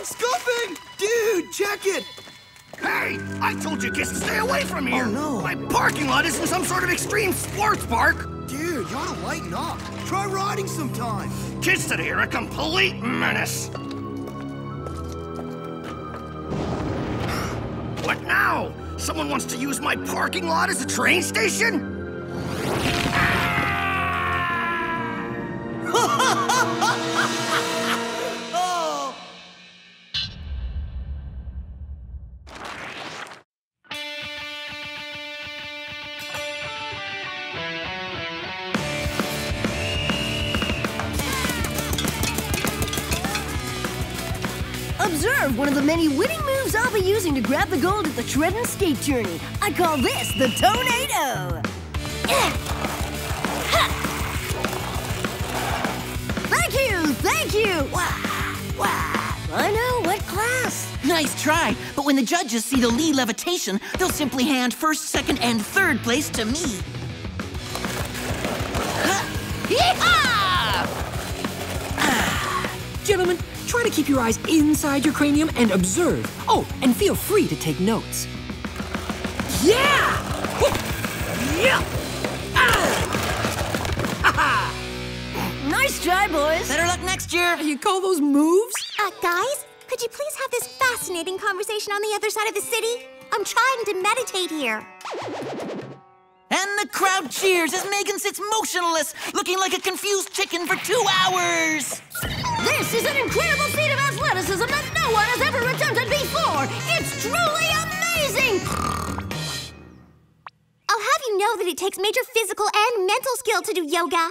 Scuffing! Dude, check it! Hey, I told you kids to stay away from here. Oh, no. My parking lot isn't some sort of extreme sports park. Dude, you ought to lighten up. Try riding sometime. Kids today are a complete menace. What now? Someone wants to use my parking lot as a train station? Observe one of the many winning moves I'll be using to grab the gold at the Shred and Skate Tourney. I call this the Tornado. Thank you, thank you. Wah, wah. I know, what class? Nice try, but when the judges see the Lee levitation, they'll simply hand first, second, and third place to me. Yeehaw! Try to keep your eyes inside your cranium and observe. Oh, and feel free to take notes. Yeah! Yeah! Nice try, boys. Better luck next year. You call those moves? Uh, guys, could you please have this fascinating conversation on the other side of the city? I'm trying to meditate here. And the crowd cheers as Megan sits motionless, looking like a confused chicken for two hours. This is an incredible feat of athleticism that no one has ever attempted before. It's truly amazing. I'll have you know that it takes major physical and mental skill to do yoga.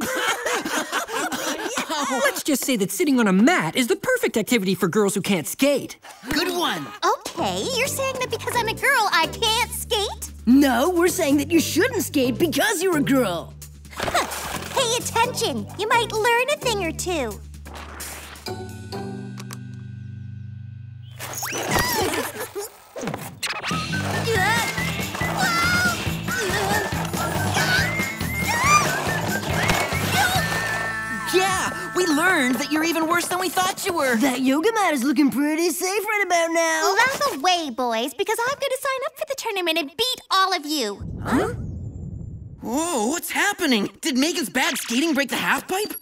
Let's just say that sitting on a mat is the perfect activity for girls who can't skate. Good one. Okay, you're saying that because I'm a girl, I can't skate? No, we're saying that you shouldn't skate because you're a girl. Pay attention. You might learn a thing or two. Yeah, we learned that you're even worse than we thought you were. That yoga mat is looking pretty safe right about now. Laugh away, boys, because I'm going to sign up for the tournament and beat all of you. Huh? Whoa, what's happening? Did Megan's bad skating break the half pipe?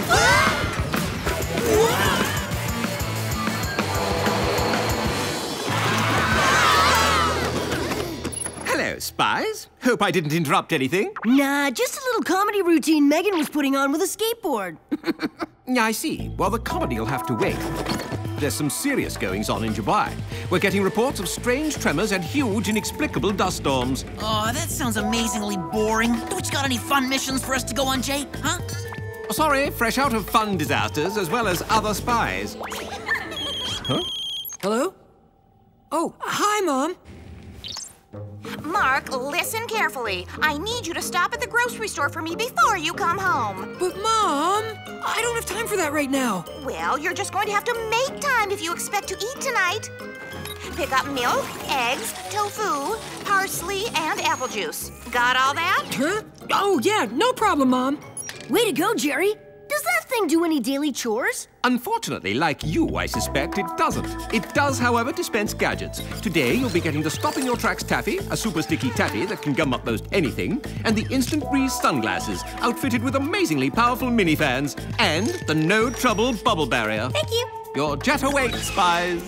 Hello, spies. Hope I didn't interrupt anything. Nah, just a little comedy routine Megan was putting on with a skateboard. Yeah, I see. Well, the comedy'll have to wait. There's some serious goings on in Dubai. We're getting reports of strange tremors and huge, inexplicable dust storms. Oh, that sounds amazingly boring. Don't you got any fun missions for us to go on, Jay? Huh? Oh, sorry, fresh out of fun disasters as well as other spies. Huh? Hello? Oh, hi, Mom. Marc, listen carefully. I need you to stop at the grocery store for me before you come home. But, Mom, I don't have time for that right now. Well, you're just going to have to make time if you expect to eat tonight. Pick up milk, eggs, tofu, parsley, and apple juice. Got all that? Huh? Oh, yeah, no problem, Mom. Way to go, Jerry. Do any daily chores? Unfortunately, like you, I suspect, it doesn't. It does, however, dispense gadgets. Today, you'll be getting the Stop in Your Tracks taffy, a super sticky taffy that can gum up most anything, and the Instant Breeze sunglasses, outfitted with amazingly powerful mini fans, and the No Trouble Bubble Barrier. Thank you. Your jet awaits, spies.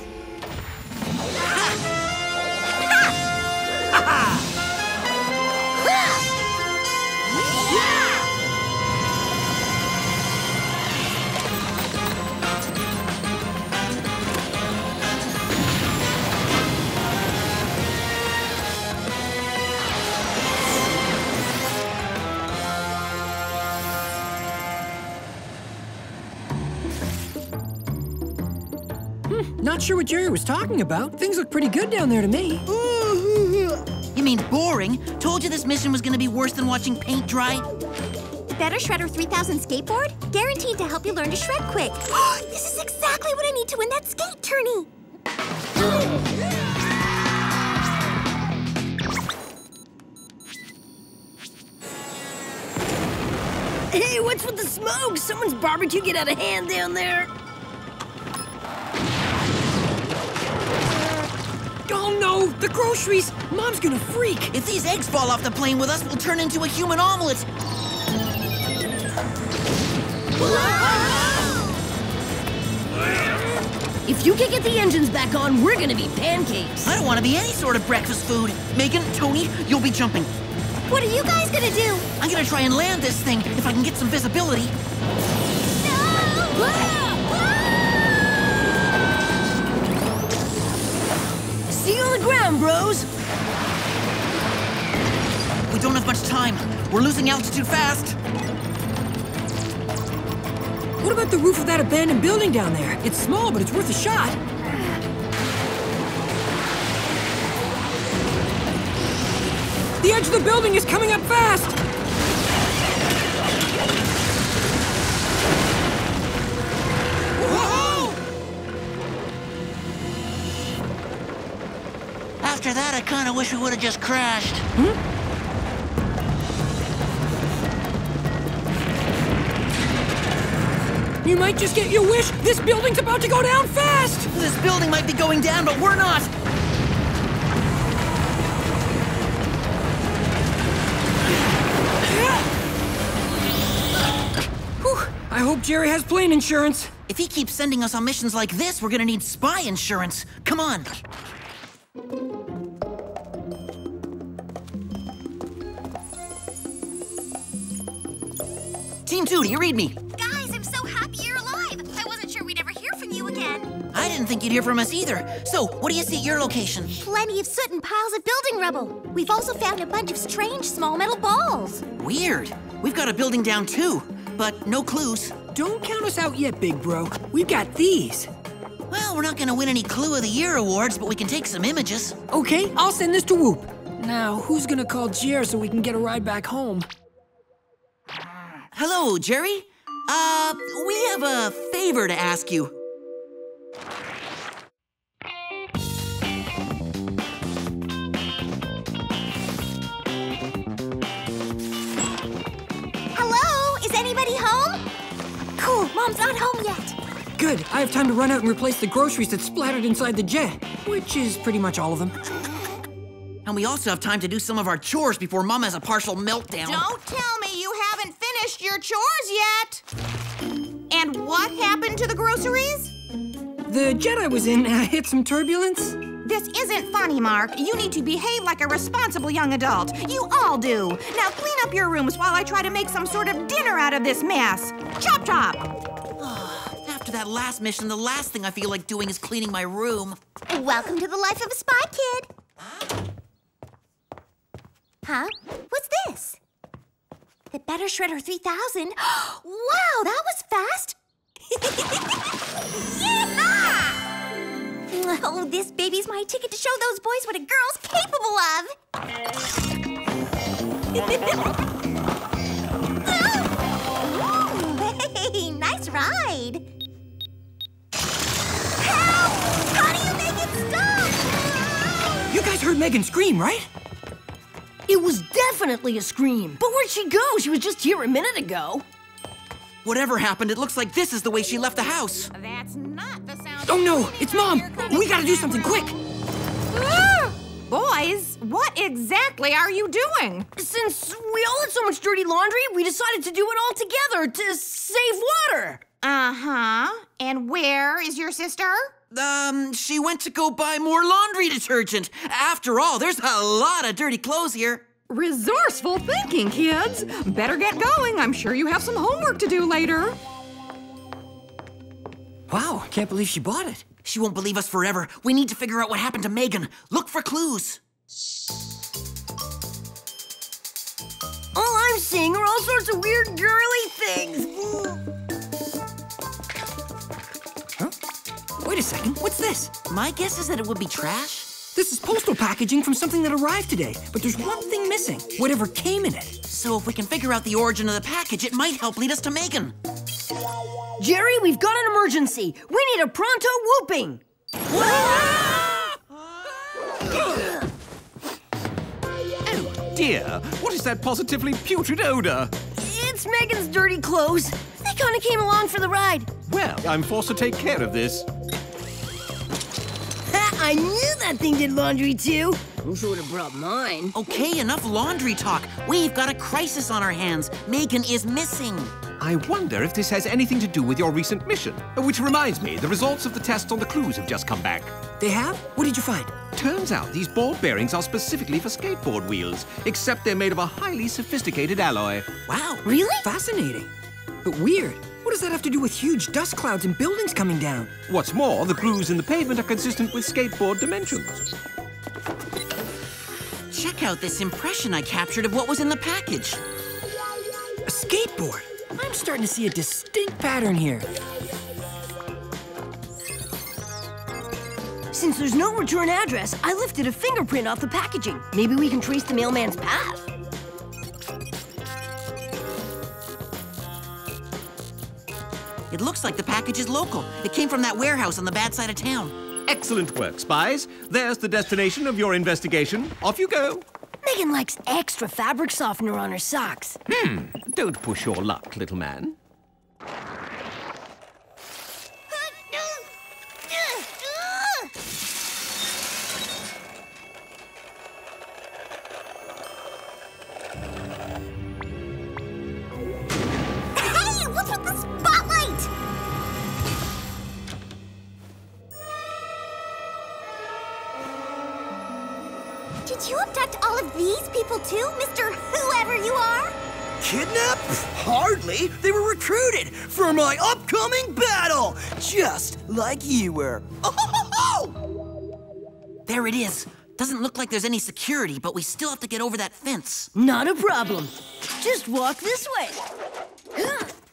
Not sure what Jerry was talking about. Things look pretty good down there to me. You mean boring? Told you this mission was gonna be worse than watching paint dry? Better Shredder 3000 skateboard? Guaranteed to help you learn to shred quick. this is exactly what I need to win that skate tourney. Hey, what's with the smoke? Someone's barbecue get out of hand down there. The groceries! Mom's gonna freak! If these eggs fall off the plane with us, we'll turn into a human omelet. If you can get the engines back on, we're gonna be pancakes. I don't want to be any sort of breakfast food. Megan, Tony, you'll be jumping. What are you guys gonna do? I'm gonna try and land this thing if I can get some visibility. See on the ground, bros. We don't have much time. We're losing altitude fast. What about the roof of that abandoned building down there? It's small, but it's worth a shot. The edge of the building is coming up fast! After that, I kind of wish we would have just crashed. Hmm? You might just get your wish. This building's about to go down fast! This building might be going down, but we're not. Whew. I hope Jerry has plane insurance. If he keeps sending us on missions like this, we're gonna need spy insurance. Come on. Team 2, do you read me? Guys, I'm so happy you're alive. I wasn't sure we'd ever hear from you again. I didn't think you'd hear from us either. So, what do you see at your location? Plenty of soot and piles of building rubble. We've also found a bunch of strange small metal balls. Weird. We've got a building down too, but no clues. Don't count us out yet, big bro. We've got these. Well, we're not gonna win any Clue of the Year awards, but we can take some images. Okay, I'll send this to WOOHP. Now, who's gonna call Jer so we can get a ride back home? Hello, Jerry. Uh, we have a favor to ask you. Hello? Is anybody home? Cool, Mom's not home yet. Good, I have time to run out and replace the groceries that splattered inside the jet, which is pretty much all of them. And we also have time to do some of our chores before Mom has a partial meltdown. Don't tell me you haven't finished your chores yet. And what happened to the groceries? The jet I was in uh, hit some turbulence. This isn't funny, Marc. You need to behave like a responsible young adult. You all do. Now clean up your rooms while I try to make some sort of dinner out of this mess. Chop chop. After that last mission, the last thing I feel like doing is cleaning my room. Welcome to the life of a spy kid. Huh? What's this? The Better Shredder 3000? wow, that was fast! Yeehaw! Oh, this baby's my ticket to show those boys what a girl's capable of! Hey, nice ride! Help! How do you make it stop? You guys heard Megan scream, right? It was definitely a scream. But where'd she go? She was just here a minute ago. Whatever happened, it looks like this is the way she left the house. That's not the sound. Oh no, it's Mom! We gotta do something quick! Ah! Boys, what exactly are you doing? Since we all had so much dirty laundry, we decided to do it all together to save water. Uh huh. And where is your sister? Um, she went to go buy more laundry detergent. After all, there's a lot of dirty clothes here. Resourceful thinking, kids. Better get going. I'm sure you have some homework to do later. Wow, can't believe she bought it. She won't believe us forever. We need to figure out what happened to Megan. Look for clues. All I'm seeing are all sorts of weird girly things. Wait a second, what's this? My guess is that it would be trash. This is postal packaging from something that arrived today, but there's one thing missing. Whatever came in it. So if we can figure out the origin of the package, it might help lead us to Megan. Jerry, we've got an emergency. We need a pronto whooping. Oh dear, what is that positively putrid odor? It's Megan's dirty clothes. They kind of came along for the ride. Well, I'm forced to take care of this. Ha, I knew that thing did laundry too. Wish would have brought mine. Okay, enough laundry talk. We've got a crisis on our hands. Megan is missing. I wonder if this has anything to do with your recent mission. Which reminds me, the results of the tests on the clues have just come back. They have? What did you find? Turns out these ball bearings are specifically for skateboard wheels, except they're made of a highly sophisticated alloy. Wow. Really? Fascinating. But weird. What does that have to do with huge dust clouds and buildings coming down? What's more, the grooves in the pavement are consistent with skateboard dimensions. Check out this impression I captured of what was in the package. A skateboard. I'm starting to see a distinct pattern here. Since there's no return address, I lifted a fingerprint off the packaging. Maybe we can trace the mailman's path. It looks like the package is local. It came from that warehouse on the bad side of town. Excellent work, spies. There's the destination of your investigation. Off you go. Megan likes extra fabric softener on her socks. Hmm. Don't push your luck, little man. Did you abduct all of these people too, Mr. Whoever you are? Kidnap? Hardly. They were recruited for my upcoming battle, just like you were. oh There it is. Doesn't look like there's any security, but we still have to get over that fence. Not a problem. Just walk this way.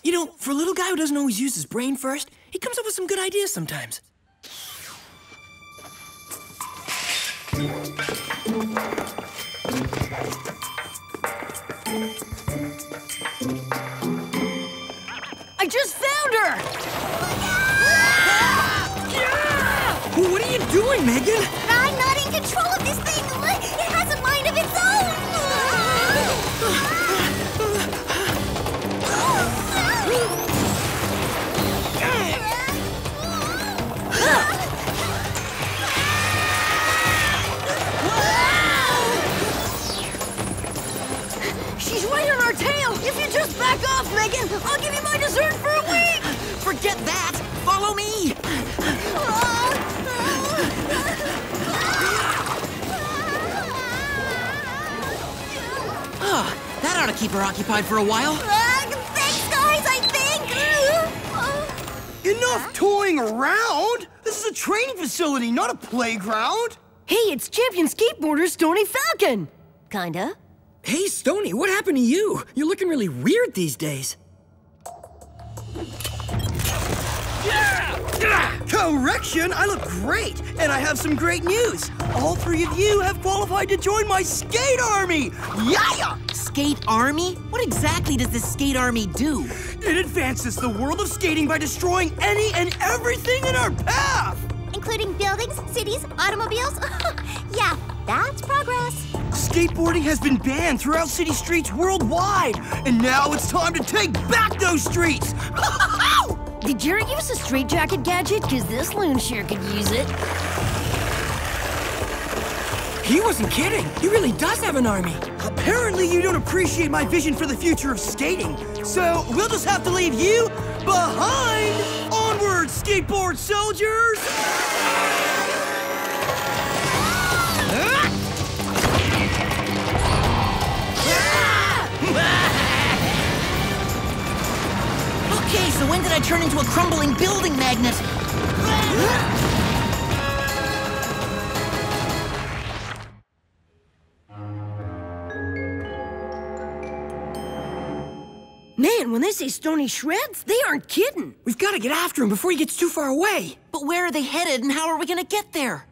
You know, for a little guy who doesn't always use his brain first, he comes up with some good ideas sometimes. I just found her! What are you doing, Megan? Back off, Megan, I'll give you my dessert for a week! Forget that! Follow me! Ah, that ought to keep her occupied for a while. thanks, guys, I think. Enough toying around. This is a training facility, not a playground. Hey, it's champion skateboarder Stony Falcon! Kinda. Hey, Stony, what happened to you? You're looking really weird these days. Correction, I look great, and I have some great news. All three of you have qualified to join my skate army. Yeah! Skate Army? What exactly does the skate army do? It advances the world of skating by destroying any and everything in our path. Including buildings, cities, automobiles. yeah, that's progress. Skateboarding has been banned throughout city streets worldwide, and now it's time to take back those streets. Did Jerry give us a straitjacket gadget? Cause this loon sure could use it. He wasn't kidding. He really does have an army. Apparently, you don't appreciate my vision for the future of skating, so we'll just have to leave you behind. Onward, skateboard soldiers! So when did I turn into a crumbling building magnet? Man, when they say Stony shreds, they aren't kidding. We've got to get after him before he gets too far away. But where are they headed and how are we gonna get there?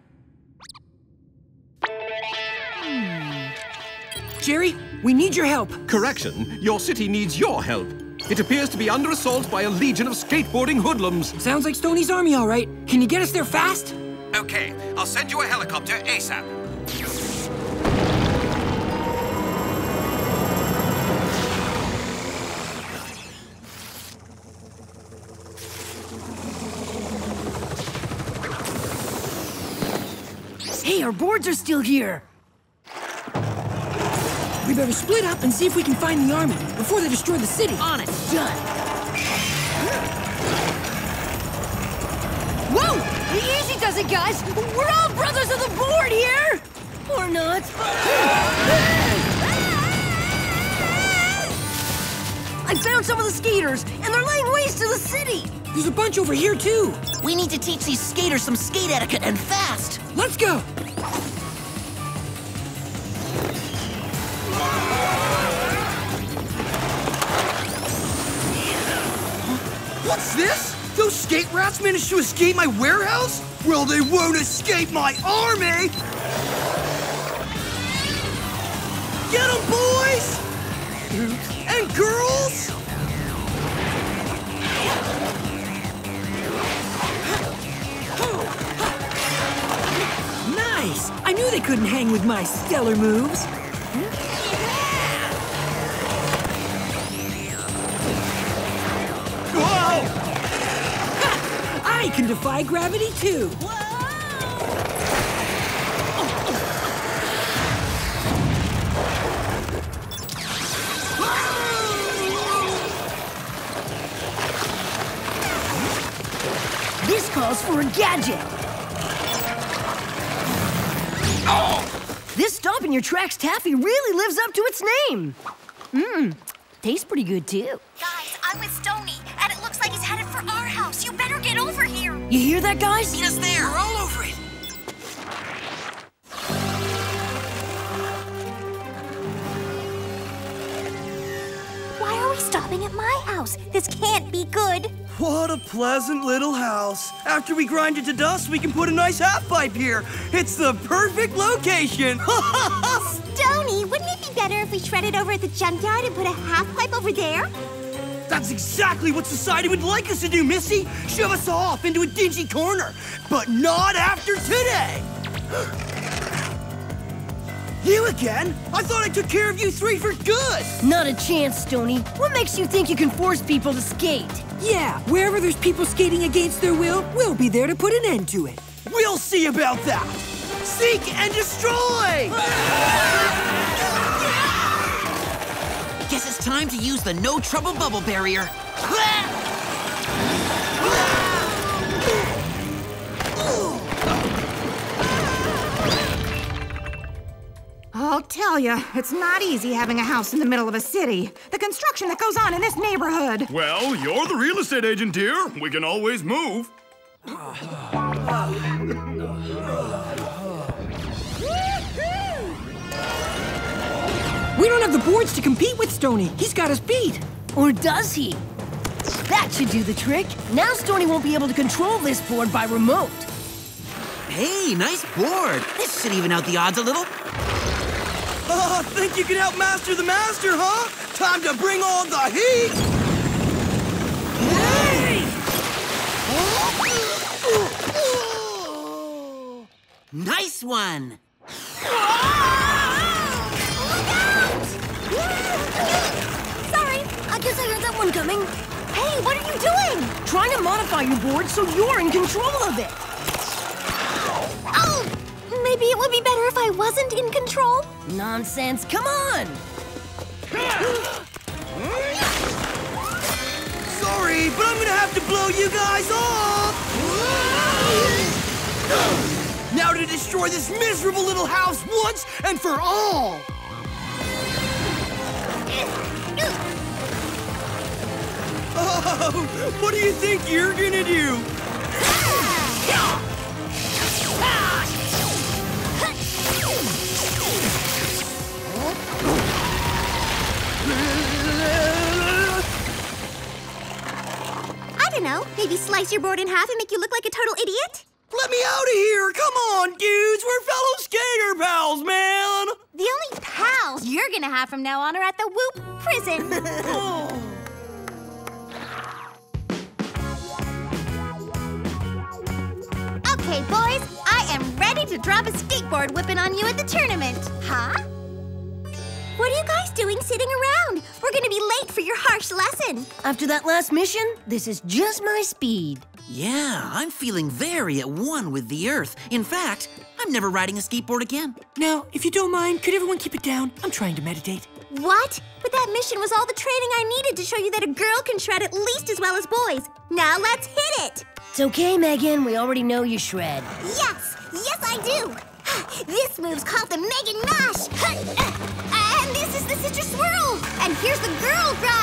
Jerry, we need your help. Correction, your city needs your help. It appears to be under assault by a legion of skateboarding hoodlums. Sounds like Stony's army, all right. Can you get us there fast? Okay, I'll send you a helicopter ASAP. Hey, our boards are still here. We better split up and see if we can find the army before they destroy the city. On it, done. Whoa! Easy does it, guys. We're all brothers of the board here. Or not. I found some of the skaters, and they're laying waste to the city. There's a bunch over here, too. We need to teach these skaters some skate etiquette and fast. Let's go. What's this? Those skate rats managed to escape my warehouse? Well, they won't escape my army! Get 'em, boys! And girls! Nice! I knew they couldn't hang with my stellar moves. I can defy gravity, too. This calls for a gadget. This stop in your tracks taffy really lives up to its name. Mmm, tastes pretty good too. You hear that, guys? Meet us there. We're all over it. Why are we stopping at my house? This can't be good. What a pleasant little house. After we grind it to dust, we can put a nice half pipe here. It's the perfect location. Stony, wouldn't it be better if we shredded over at the junkyard and put a half pipe over there? That's exactly what society would like us to do, Missy. Shove us off into a dingy corner. But not after today. You again? I thought I took care of you three for good. Not a chance, Stony. What makes you think you can force people to skate? Yeah, wherever there's people skating against their will, we'll be there to put an end to it. We'll see about that. Seek and destroy! Guess it's time to use the no trouble bubble barrier. I'll tell you, it's not easy having a house in the middle of a city. The construction that goes on in this neighborhood. Well, you're the real estate agent here. We can always move. We don't have the boards to compete with Stony. He's got us beat. Or does he? That should do the trick. Now Stony won't be able to control this board by remote. Hey, nice board. This should even out the odds a little. Oh, think you can help master the master, huh? Time to bring on the heat! Nice one. Ah! Guess I heard that one coming. Hey, what are you doing? Trying to modify your board so you're in control of it. Oh, maybe it would be better if I wasn't in control. Nonsense, come on! Sorry, but I'm gonna have to blow you guys off! Now to destroy this miserable little house once and for all! Oh, what do you think you're gonna do? I don't know. Maybe slice your board in half and make you look like a total idiot? Let me out of here! Come on, dudes! We're fellow skater pals, man! The only pals you're gonna have from now on are at the WOOHP prison. okay, boys, I am ready to drop a skateboard whipping on you at the tournament. Huh? What are you guys doing sitting around? We're gonna be late for your harsh lesson. After that last mission, this is just my speed. Yeah, I'm feeling very at one with the Earth. In fact, I'm never riding a skateboard again. Now, if you don't mind, could everyone keep it down? I'm trying to meditate. What? But that mission was all the training I needed to show you that a girl can shred at least as well as boys. Now let's hit it! It's okay, Megan. We already know you shred. Yes! Yes, I do! This move's called the Megan Nosh! And this is the Sister Swirl! And here's the girl grind!